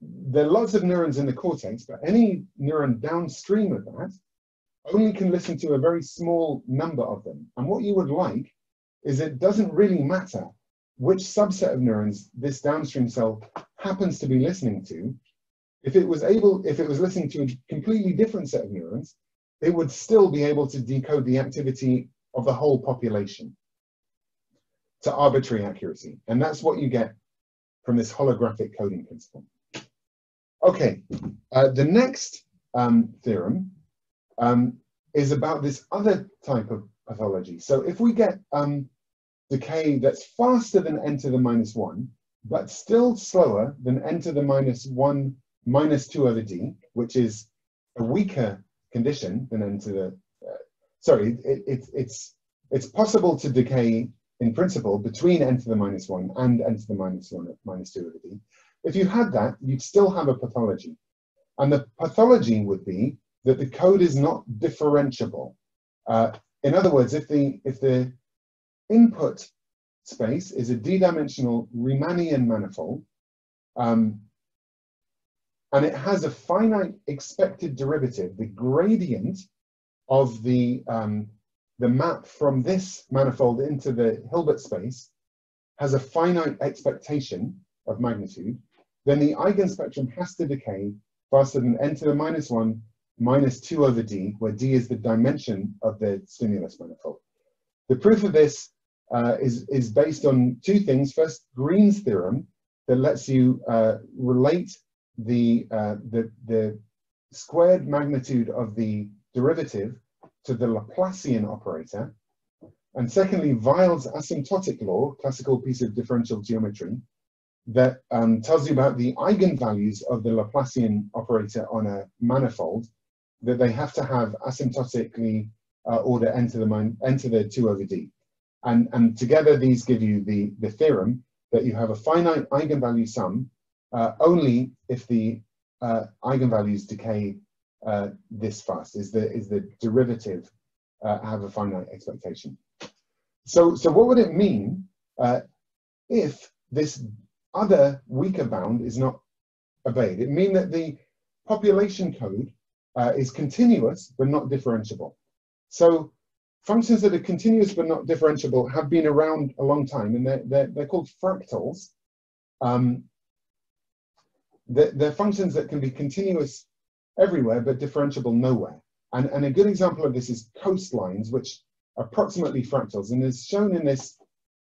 there are lots of neurons in the cortex, but any neuron downstream of that only can listen to a very small number of them. And what you would like is it doesn't really matter which subset of neurons this downstream cell happens to be listening to, if it was able, if it was listening to a completely different set of neurons, it would still be able to decode the activity of the whole population to arbitrary accuracy. And that's what you get from this holographic coding principle. Okay, uh, the next um, theorem um, is about this other type of pathology. So if we get um, decay that's faster than n to the minus 1, but still slower than to the minus 1 minus 2 over d, which is a weaker condition than to the, uh, sorry, it, it, it's, it's possible to decay in principle between to the minus 1 and n to the minus 1 minus 2 over d. If you had that, you'd still have a pathology. And the pathology would be that the code is not differentiable. Uh, in other words, if the, if the input space is a d-dimensional Riemannian manifold, um, and it has a finite expected derivative, the gradient of the, um, the map from this manifold into the Hilbert space has a finite expectation of magnitude, then the eigenspectrum has to decay faster than n to the minus 1 minus 2 over d, where d is the dimension of the stimulus manifold. The proof of this uh, is, is based on two things. First, Green's theorem that lets you uh, relate the, uh, the, the squared magnitude of the derivative to the Laplacian operator. And secondly, Weyl's asymptotic law, classical piece of differential geometry, that um, tells you about the eigenvalues of the Laplacian operator on a manifold, that they have to have asymptotically uh, order n to the n to the 2 over d. And, and together these give you the, the theorem that you have a finite eigenvalue sum uh, only if the uh, eigenvalues decay uh, this fast, is the, is the derivative uh, have a finite expectation. So, so what would it mean uh, if this other weaker bound is not obeyed? It mean that the population code uh, is continuous but not differentiable. So functions that are continuous but not differentiable have been around a long time, and they're, they're, they're called fractals. Um, they're, they're, functions that can be continuous everywhere but differentiable nowhere. And, and a good example of this is coastlines, which are approximately fractals. And as shown in this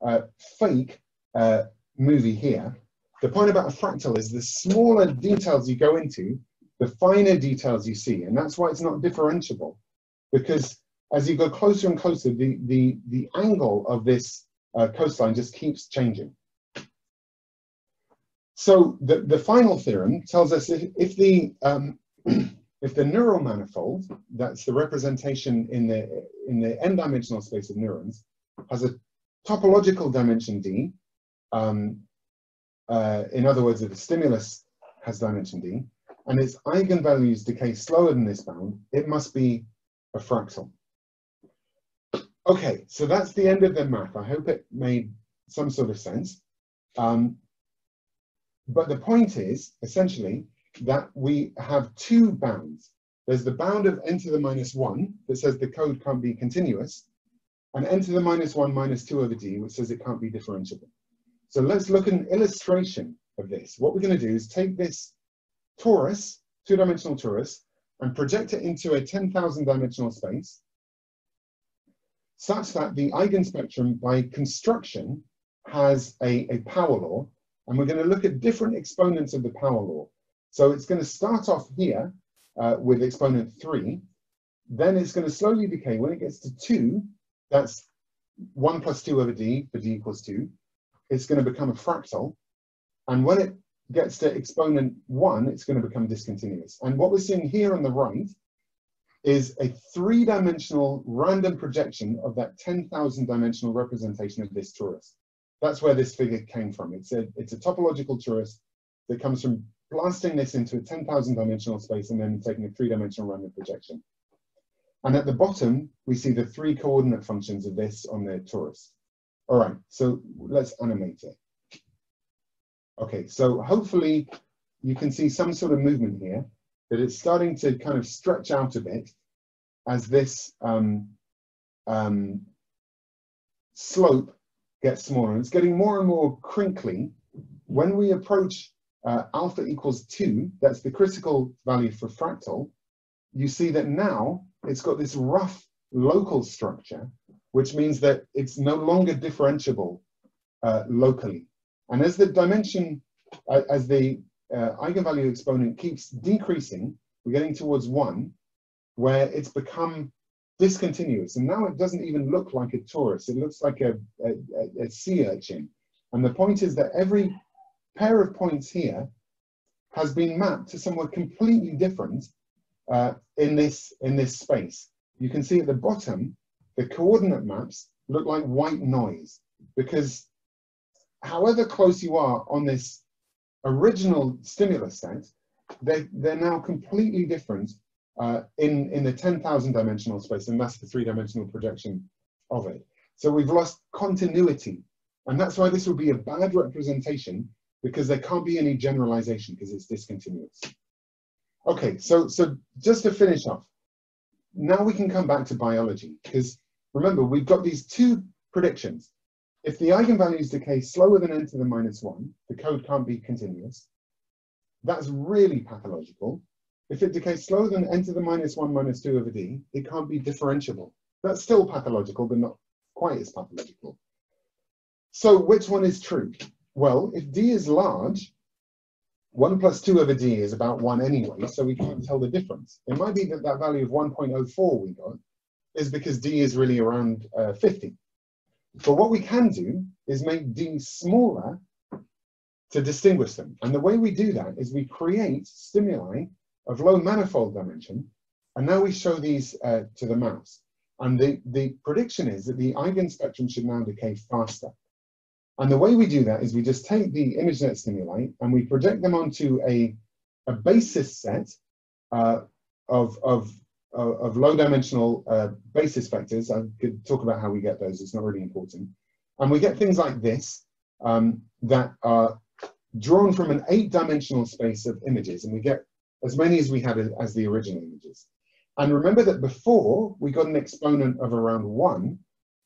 uh, fake uh, movie here, the point about a fractal is the smaller details you go into, the finer details you see. And that's why it's not differentiable. Because as you go closer and closer, the, the, the angle of this uh, coastline just keeps changing. So the, the final theorem tells us if, if the um, <clears throat> if the neural manifold, that's the representation in the, in the n-dimensional space of neurons, has a topological dimension d, um, uh, in other words, if the stimulus has dimension d, and its eigenvalues decay slower than this bound, it must be a fractal. Okay, so that's the end of the math. I hope it made some sort of sense. Um, but the point is, essentially, that we have two bounds. There's the bound of n to the minus 1 that says the code can't be continuous, and n to the minus 1 minus 2 over d, which says it can't be differentiable. So let's look at an illustration of this. What we're going to do is take this torus, two-dimensional torus, and project it into a 10,000 dimensional space, such that the eigenspectrum by construction has a, a power law, and we're going to look at different exponents of the power law. So it's going to start off here uh, with exponent 3. Then it's going to slowly decay. When it gets to 2, that's 1 plus 2 over d for d equals 2. It's going to become a fractal. And when it gets to exponent 1, it's going to become discontinuous. And what we're seeing here on the right is a three-dimensional random projection of that 10,000 dimensional representation of this torus. That's where this figure came from. It's a, it's a topological torus that comes from blasting this into a 10,000 dimensional space and then taking a three-dimensional random projection. And at the bottom, we see the three coordinate functions of this on the torus. All right, so let's animate it. Okay, so hopefully you can see some sort of movement here, that it's starting to kind of stretch out a bit as this um, um, slope gets smaller. And It's getting more and more crinkly. When we approach uh, alpha equals 2, that's the critical value for fractal, you see that now it's got this rough local structure, which means that it's no longer differentiable uh, locally. And as the dimension, uh, as the uh, eigenvalue exponent keeps decreasing, we're getting towards 1, where it's become discontinuous. And now it doesn't even look like a torus. It looks like a, a, a sea urchin. And the point is that every pair of points here has been mapped to somewhere completely different uh, in, this, in this space. You can see at the bottom, the coordinate maps look like white noise because however close you are on this original stimulus set, they, they're now completely different uh, in, in the 10,000 dimensional space, and that's the three-dimensional projection of it. So we've lost continuity, and that's why this would be a bad representation because there can't be any generalization because it's discontinuous. Okay, so, so just to finish off, now we can come back to biology because remember, we've got these two predictions. If the eigenvalues decay slower than n to the minus one, the code can't be continuous. That's really pathological. If it decays slower than n to the minus one minus two over d, it can't be differentiable. That's still pathological, but not quite as pathological. So which one is true? Well, if d is large, 1 plus 2 over d is about 1 anyway, so we can't tell the difference. It might be that that value of 1.04 we got is because d is really around uh, 50. But what we can do is make D smaller to distinguish them. And the way we do that is we create stimuli of low manifold dimension, and now we show these uh, to the mouse. And the, the prediction is that the eigen eigenspectrum should now decay faster. And the way we do that is we just take the ImageNet stimuli and we project them onto a, a basis set uh, of, of, of low dimensional uh, basis vectors. I could talk about how we get those, it's not really important. And we get things like this um, that are drawn from an eight dimensional space of images. And we get as many as we had as the original images. And remember that before we got an exponent of around one,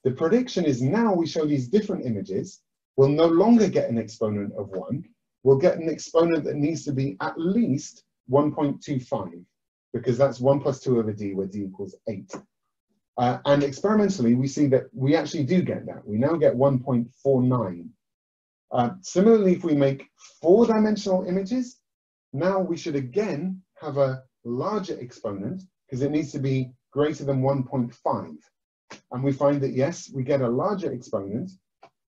the prediction is now we show these different images, we'll no longer get an exponent of one, we'll get an exponent that needs to be at least 1.25, because that's one plus two over d where d equals eight. Uh, and experimentally, we see that we actually do get that. We now get 1.49. Uh, similarly, if we make four-dimensional images, now we should again have a larger exponent because it needs to be greater than 1.5. And we find that, yes, we get a larger exponent.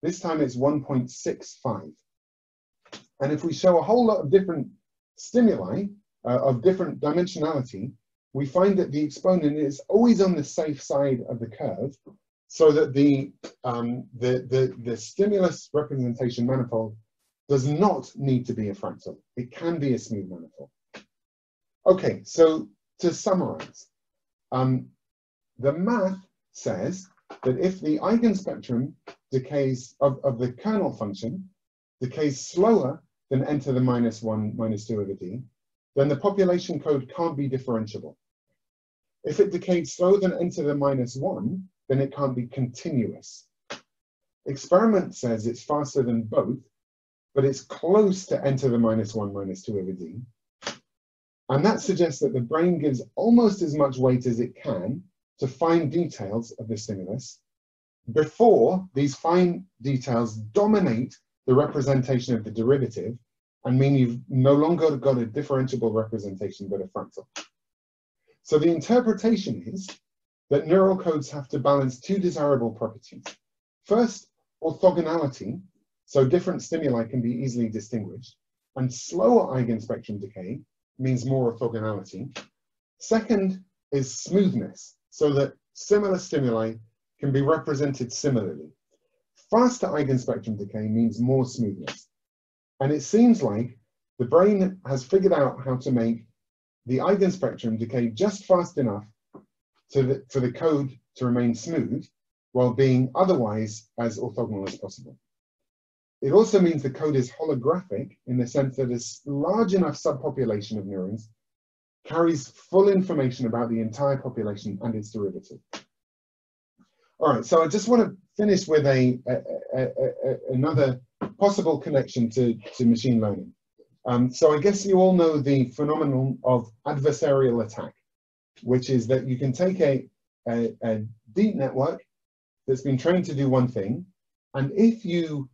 This time it's 1.65. And if we show a whole lot of different stimuli uh, of different dimensionality, we find that the exponent is always on the safe side of the curve so that the, um, the, the, the stimulus representation manifold does not need to be a fractal. It can be a smooth manifold. Okay, so to summarize, um, the math says that if the eigenspectrum decays of, of the kernel function decays slower than to the minus one minus two over d, then the population code can't be differentiable. If it decays slower than to the minus one, then it can't be continuous. Experiment says it's faster than both, but it's close to to the minus 1 minus 2 over d. And that suggests that the brain gives almost as much weight as it can to fine details of the stimulus before these fine details dominate the representation of the derivative and mean you've no longer got a differentiable representation but a fractal. So the interpretation is that neural codes have to balance two desirable properties. First, orthogonality, so different stimuli can be easily distinguished. And slower eigenspectrum decay means more orthogonality. Second is smoothness, so that similar stimuli can be represented similarly. Faster eigenspectrum decay means more smoothness. And it seems like the brain has figured out how to make the eigenspectrum decay just fast enough that for the code to remain smooth while being otherwise as orthogonal as possible. It also means the code is holographic in the sense that a large enough subpopulation of neurons carries full information about the entire population and its derivative. All right, so I just want to finish with a, a, a, a another possible connection to, to machine learning. Um, so I guess you all know the phenomenon of adversarial attack, which is that you can take a, a deep network that's been trained to do one thing, and if you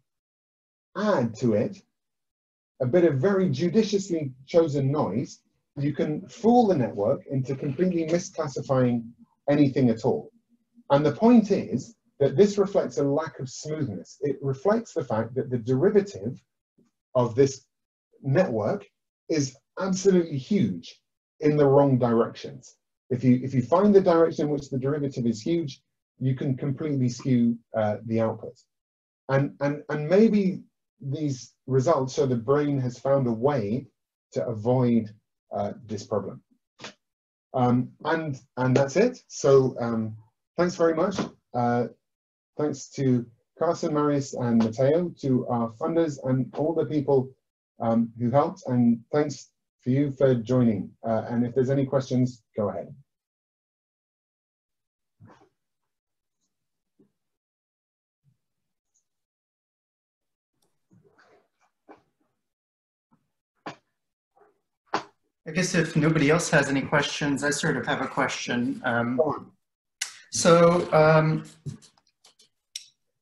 add to it a bit of very judiciously chosen noise, you can fool the network into completely misclassifying anything at all. And the point is that this reflects a lack of smoothness. It reflects the fact that the derivative of this network is absolutely huge in the wrong directions. If you, if you find the direction in which the derivative is huge, you can completely skew uh, the output. And, and, and maybe these results show the brain has found a way to avoid uh, this problem. Um, and, and that's it. So um, thanks very much. Uh, thanks to Carsen, Marius, and Matteo, to our funders and all the people um, who helped. And thanks for you for joining. Uh, and if there's any questions, go ahead. I guess if nobody else has any questions, I sort of have a question. Um, so um,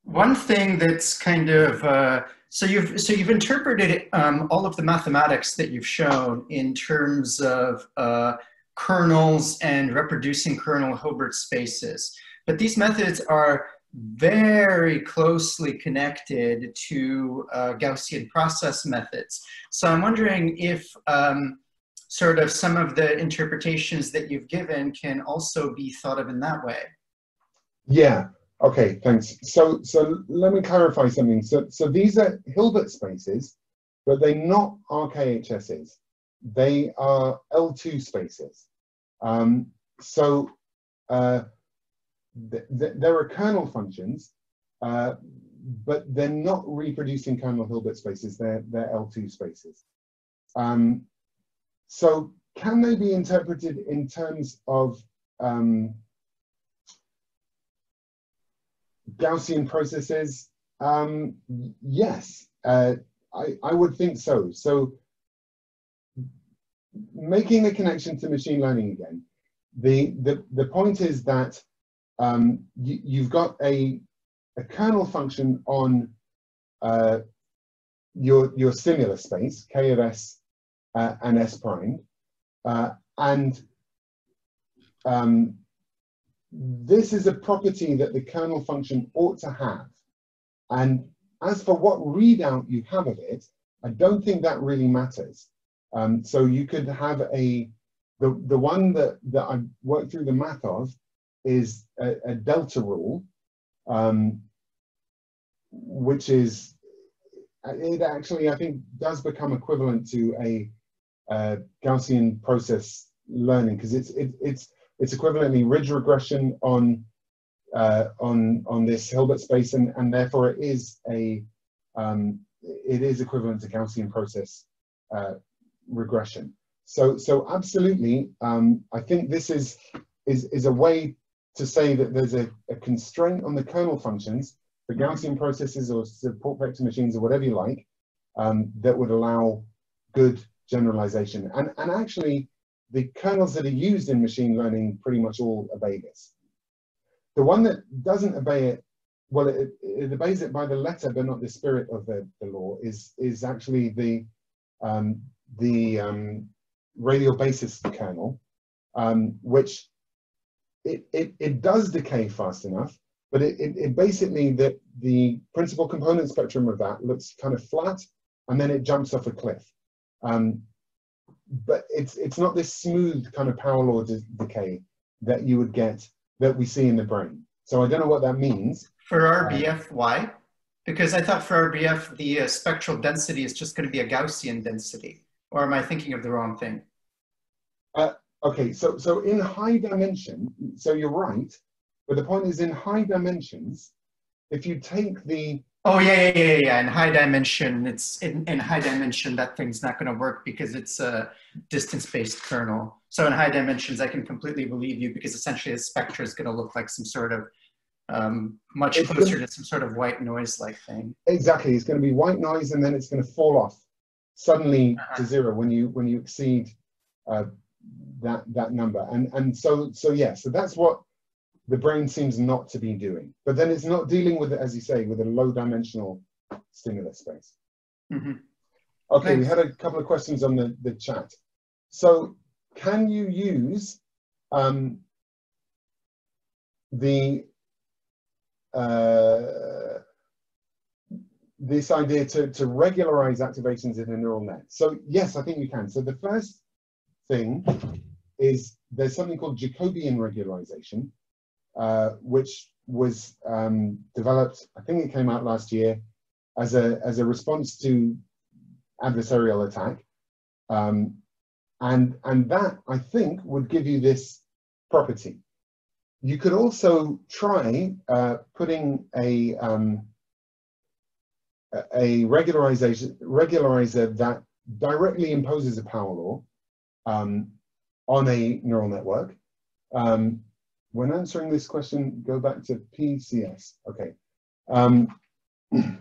one thing that's kind of uh, so you've so you've interpreted um, all of the mathematics that you've shown in terms of uh, kernels and reproducing kernel Hilbert spaces, but these methods are very closely connected to uh, Gaussian process methods. So I'm wondering if um, sort of some of the interpretations that you've given can also be thought of in that way. Yeah. Okay. Thanks. So so let me clarify something. So so these are Hilbert spaces, but they're not RKHSs. They are L2 spaces. Um, so uh, th th there are kernel functions, uh, but they're not reproducing kernel Hilbert spaces. They're they're L2 spaces. Um, so can they be interpreted in terms of um, Gaussian processes? Um, yes, uh, I, I would think so. So making the connection to machine learning again, the, the, the point is that um, you, you've got a, a kernel function on uh, your, your stimulus space, K of S uh, and S prime, uh, and um, this is a property that the kernel function ought to have. And as for what readout you have of it, I don't think that really matters. Um, so you could have a, the, the one that, that I worked through the math of is a, a delta rule, um, which is, it actually, I think, does become equivalent to a, a Gaussian process learning because it's, it, it's, it's equivalently ridge regression on uh, on on this Hilbert space, and and therefore it is a um, it is equivalent to Gaussian process uh, regression. So so absolutely, um, I think this is is is a way to say that there's a, a constraint on the kernel functions for Gaussian processes or support vector machines or whatever you like um, that would allow good generalization. And and actually, the kernels that are used in machine learning pretty much all obey this. The one that doesn't obey it, well, it, it obeys it by the letter, but not the spirit of the, the law, is, is actually the, um, the um, radial basis kernel, um, which it, it, it does decay fast enough, but it, it, it basically, the, the principal component spectrum of that looks kind of flat, and then it jumps off a cliff. Um, but it's it's not this smooth kind of power law de decay that you would get that we see in the brain. So I don't know what that means. For RBF, why? Because I thought for RBF, the uh, spectral density is just going to be a Gaussian density. Or am I thinking of the wrong thing? Uh, okay, so, so in high dimension, so you're right, but the point is in high dimensions, if you take the Oh yeah, yeah, yeah, yeah. In high dimension, it's in, in high dimension that thing's not going to work because it's a distance-based kernel. So in high dimensions, I can completely believe you because essentially the spectra is going to look like some sort of um, much it's closer gonna, to some sort of white noise-like thing. Exactly, it's going to be white noise, and then it's going to fall off suddenly uh -huh. to zero when you when you exceed uh, that that number. And and so so yeah, so that's what the brain seems not to be doing. But then it's not dealing with it, as you say, with a low dimensional stimulus space. Mm-hmm. Okay, Thanks. we had a couple of questions on the, the chat. So can you use um, the uh, this idea to, to regularize activations in a neural net? So yes, I think you can. So the first thing is there's something called Jacobian regularization, uh, which was um, developed, I think it came out last year, as a, as a response to adversarial attack. Um, and, and that, I think, would give you this property. You could also try uh, putting a, um, a regularization, regularizer that directly imposes a power law um, on a neural network. Um, when answering this question, go back to PCS. Okay. Um, <clears throat>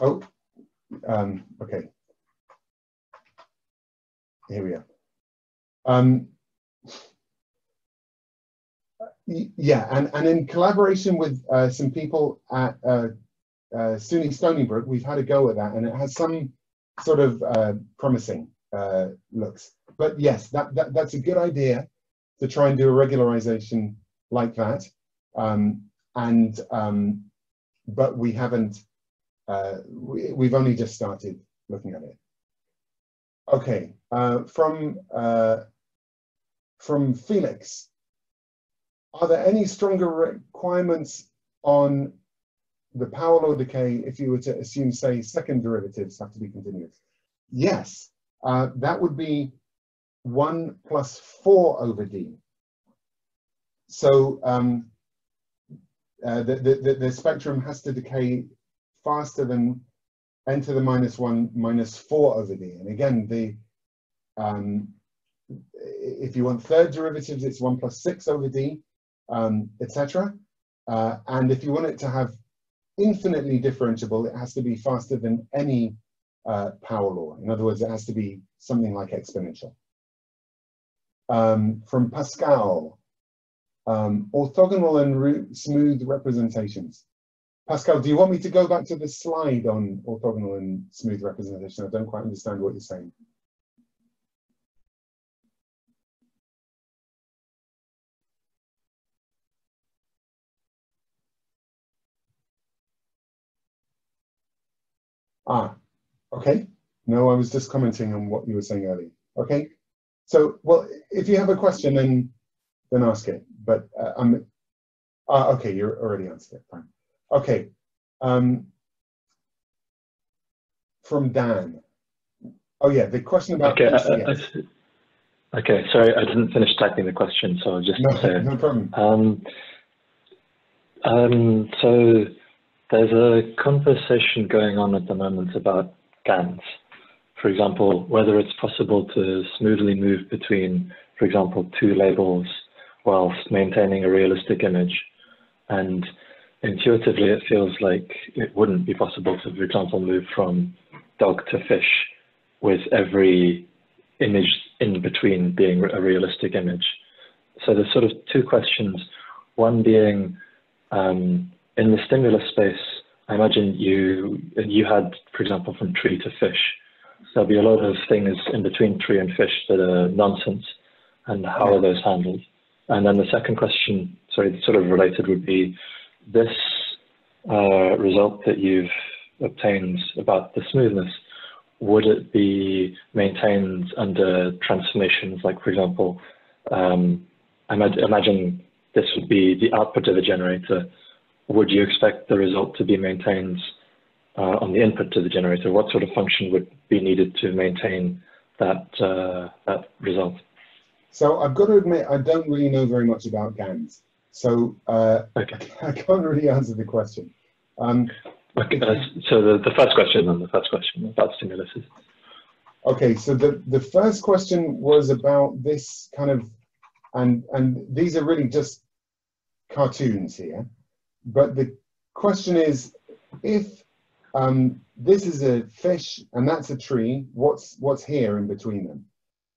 oh, um, okay. Here we are. Um, yeah, and, and in collaboration with uh, some people at uh, uh, SUNY Stony Brook, we've had a go at that, and it has some sort of uh, promising uh, looks. But yes, that, that, that's a good idea to try and do a regularization like that. Um, and um, but we haven't. Uh, we, we've only just started looking at it. Okay, uh, from uh, from Felix, are there any stronger requirements on the power law decay if you were to assume, say, second derivatives have to be continuous? Yes, uh, that would be 1 plus 4 over d. So um, uh, the, the, the spectrum has to decay faster than n to the minus 1 minus 4 over d. And again, the um, if you want third derivatives, it's 1 plus 6 over d, um, etc. Uh, and if you want it to have infinitely differentiable, it has to be faster than any uh, power law. In other words, it has to be something like exponential. Um, from Pascal, um, orthogonal and smooth representations. Pascal, do you want me to go back to the slide on orthogonal and smooth representation? I don't quite understand what you're saying. Ah, okay. No, I was just commenting on what you were saying earlier. Okay. So, well, if you have a question, then then ask it. But uh, I'm, uh, okay, You're already answered it. Fine. Okay. Um, from Dan. Oh yeah, the question about okay, uh, uh, okay, sorry, I didn't finish typing the question, so I'll just no, say no problem. Um, um, so there's a conversation going on at the moment about GANs. For example, whether it's possible to smoothly move between, for example, two labels whilst maintaining a realistic image. And intuitively, it feels like it wouldn't be possible to, for example, move from dog to fish with every image in between being a realistic image. So there's sort of two questions. One being, um, in the stimulus space, I imagine you you had, for example, from tree to fish. There'll be a lot of things in between tree and fish that are nonsense, and how are those handled? And then the second question, sorry, sort of related, would be this uh, result that you've obtained about the smoothness. Would it be maintained under transformations, like for example, um, I imagine this would be the output of a generator would you expect the result to be maintained on the input to the generator? What sort of function would be needed to maintain that, uh, that result? So I've got to admit, I don't really know very much about GANs. So uh, okay. <laughs> I can't really answer the question. Um, okay, uh, so the, the first question then, the first question about stimuluses. Okay, so the, the first question was about this kind of, and, and these are really just cartoons here. But the question is, if um, this is a fish and that's a tree, what's what's here in between them?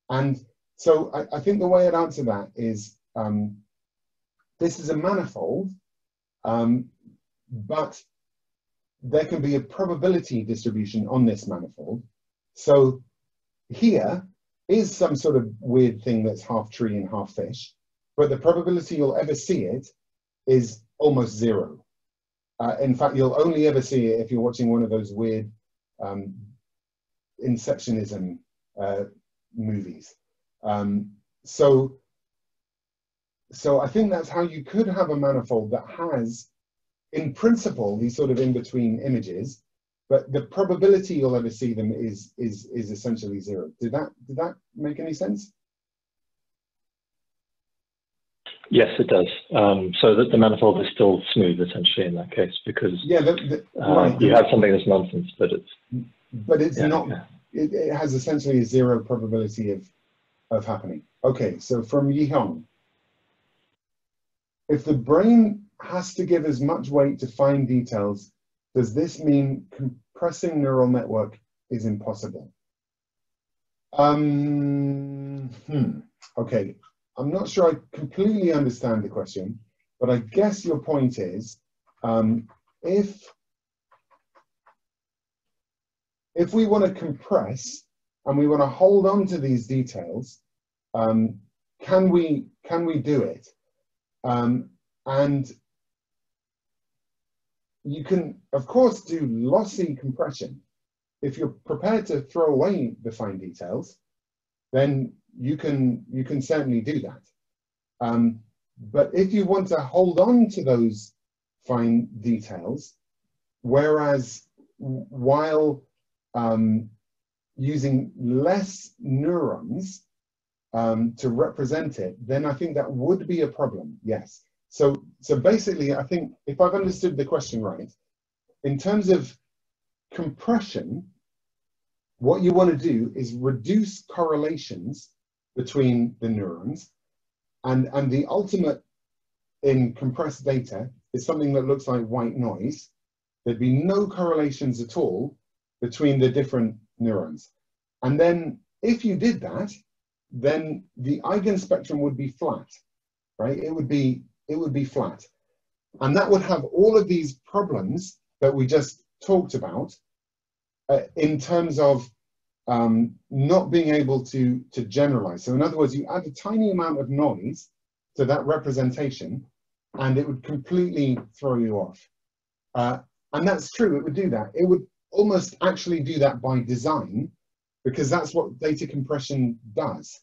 And so I, I think the way I'd answer that is um, this is a manifold, um, but there can be a probability distribution on this manifold. So here is some sort of weird thing that's half tree and half fish, but the probability you'll ever see it is almost zero. Uh, in fact, you'll only ever see it if you're watching one of those weird um, inceptionism uh, movies. Um, so, so I think that's how you could have a manifold that has, in principle, these sort of in-between images, but the probability you'll ever see them is is is essentially zero. Did that did that make any sense? Yes, it does. Um, so that the manifold is still smooth, essentially, in that case, because yeah, the, the, uh, right. you have something that's nonsense, but it's but it's yeah, not. Yeah. It, it, has essentially a zero probability of of happening. Okay, so from Yihong, if the brain has to give as much weight to fine details, does this mean compressing neural network is impossible? Um, hmm. Okay, I'm not sure I completely understand the question, but I guess your point is um, if if we want to compress and we want to hold on to these details, um, can we can we do it? Um, and you can, of course, do lossy compression. If you're prepared to throw away the fine details, then you can you can certainly do that. Um, but if you want to hold on to those fine details, whereas while um, using less neurons um, to represent it, then I think that would be a problem, yes. So, so basically, I think if I've understood the question right, in terms of compression, what you want to do is reduce correlations between the neurons and, and the ultimate in compressed data is something that looks like white noise. There'd be no correlations at all between the different neurons. And then if you did that, then the eigenspectrum would be flat, right? It would be, it would be flat. And that would have all of these problems that we just talked about uh, in terms of um, not being able to, to generalize. So in other words, you add a tiny amount of noise to that representation and it would completely throw you off. Uh, and that's true, it would do that. It would almost actually do that by design because that's what data compression does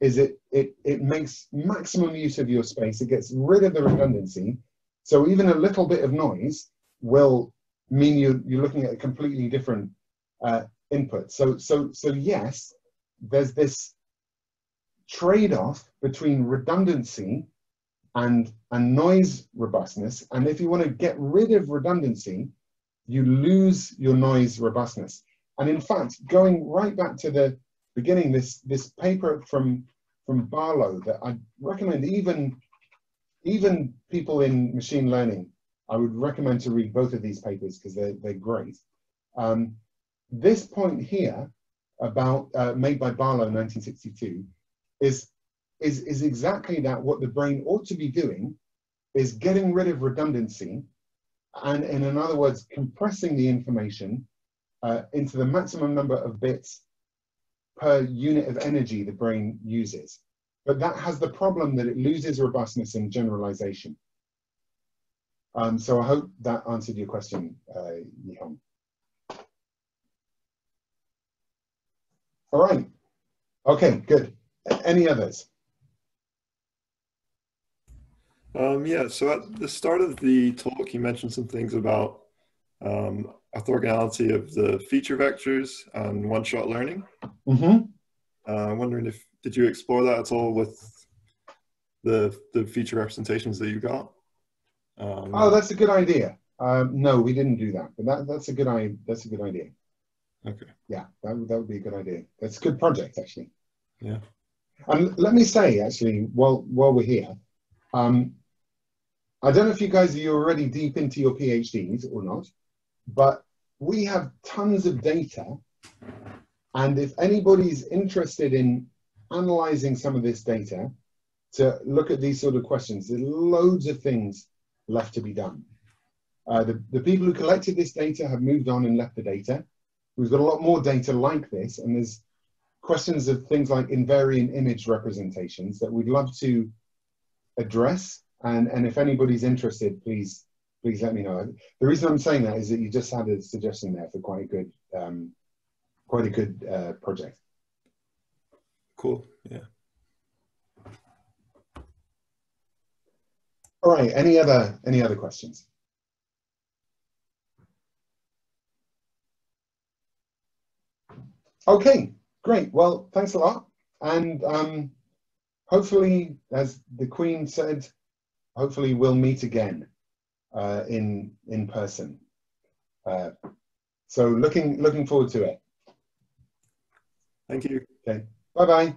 is it, it, it makes maximum use of your space. It gets rid of the redundancy. So even a little bit of noise will mean you, you're looking at a completely different uh, input. So, so, so yes, there's this trade-off between redundancy and, and noise robustness. And if you want to get rid of redundancy, you lose your noise robustness. And in fact, going right back to the beginning, this, this paper from, from Barlow that I recommend even, even people in machine learning, I would recommend to read both of these papers because they're, they're great. Um, this point here about uh, made by Barlow in 1962 is, is, is exactly that what the brain ought to be doing is getting rid of redundancy and in other words, compressing the information uh, into the maximum number of bits per unit of energy the brain uses. But that has the problem that it loses robustness and generalization. Um, so I hope that answered your question, uh, Yihong. All right. Okay, good. Any others? Um, yeah, so at the start of the talk, you mentioned some things about um, orthogonality of the feature vectors and one-shot learning. Mm-hmm. Uh, I'm wondering if, did you explore that at all with the, the feature representations that you got? Um, oh, that's a good idea. Um, no, we didn't do that, but that, that's a good idea. That's a good idea. Okay. Yeah, that would, that would be a good idea. That's a good project, actually. Yeah. And let me say, actually, while while we're here, um, I don't know if you guys are already deep into your PhDs or not, but we have tons of data. And if anybody's interested in analyzing some of this data to look at these sort of questions, there's loads of things left to be done. Uh, the, the people who collected this data have moved on and left the data. We've got a lot more data like this, and there's questions of things like invariant image representations that we'd love to address. And, and if anybody's interested, please please let me know. The reason I'm saying that is that you just had a suggestion there for quite a good um, quite a good uh, project. Cool. Yeah. All right. Any other any other questions? Okay, great. Well, thanks a lot. And um, hopefully, as the Queen said, hopefully we'll meet again uh, in, in person. Uh, so looking, looking forward to it. Thank you. Okay, bye-bye.